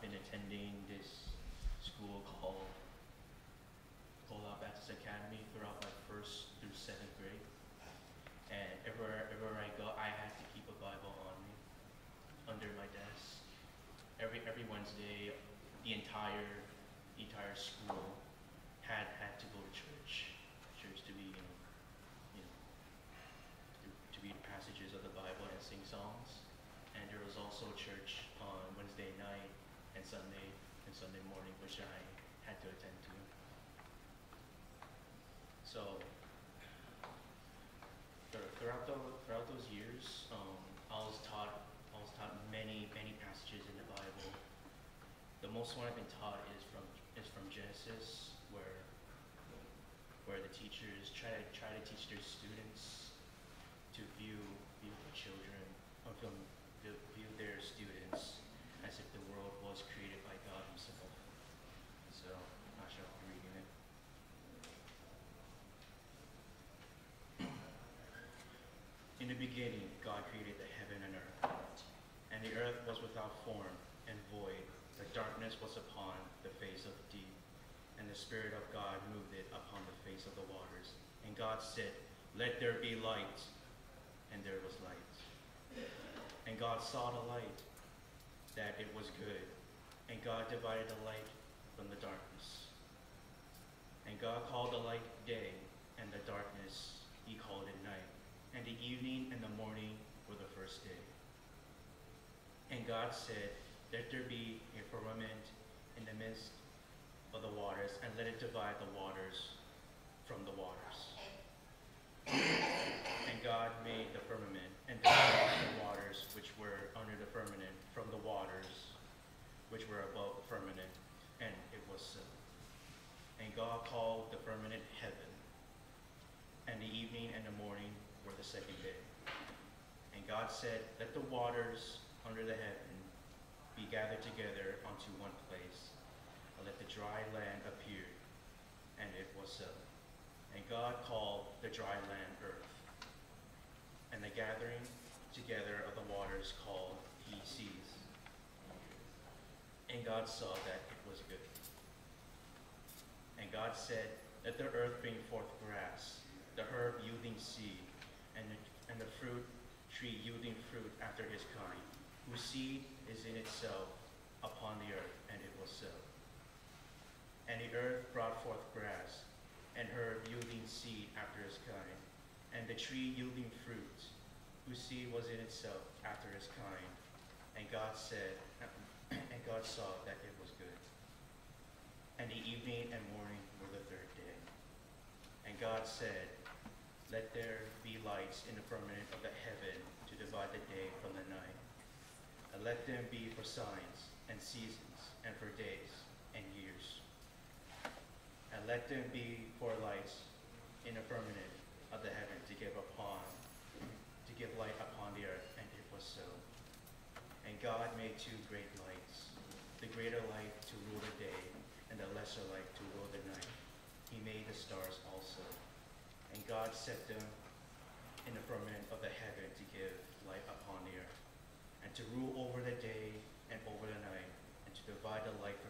been attending this school called Koolau Baptist Academy throughout my first through seventh grade. And everywhere, everywhere I go, I had to keep a Bible on me, under my desk. Every, every Wednesday, the entire, the entire school had, had to go to church, church to be, you know, you know, to, to read passages of the Bible and sing songs. And there was also church on Wednesday night and Sunday and Sunday morning, which I had to attend to. So thro- throughout the, throughout those years, um, I was taught I was taught many many passages in the Bible. The most one I've been taught is from is from Genesis, where where the teachers try to try to teach their students to view the children, or view, view view their students as if the world was created by God Himself. So, I'm not sure if I'm reading it. In the beginning, God created the heaven and earth. And the earth was without form and void. The darkness was upon the face of the deep. And the Spirit of God moved it upon the face of the waters. And God said, Let there be light. And there was light. And God saw the light, that it was good. And God divided the light from the darkness. And God called the light day, and the darkness he called it evening and the morning were the first day. And God said, Let there be a firmament in the midst of the waters, and let it divide the waters from the waters. And God made the firmament, and divided the waters which were under the firmament from the waters which were above the firmament, and it was so. And God called the firmament heaven, and the evening and the morning were the second day. And Said, Let the waters under the heaven be gathered together unto one place, and let the dry land appear. And it was so. And God called the dry land earth, and the gathering together of the waters called he seas. And God saw that it was good. And God said, Let the earth bring forth grass, the herb yielding seed, and the, and the fruit tree yielding fruit after his kind, whose seed is in itself upon the earth. And it was so. And the earth brought forth grass, and herb yielding seed after his kind, and the tree yielding fruit, whose seed was in itself after his kind. And God said, and God saw that it was good. And the evening and morning were the third day. And God said, Let there be lights in the firmament divide the day from the night. And let them be for signs and seasons and for days and years. And let them be for lights in the firmament of the heaven to give upon to give light upon the earth, and it was so. And God made two great lights, the greater light to rule the day, and the lesser light to rule the night. He made the stars also. And God set them in the firmament of the heaven to give light upon the earth, and to rule over the day and over the night, and to divide the light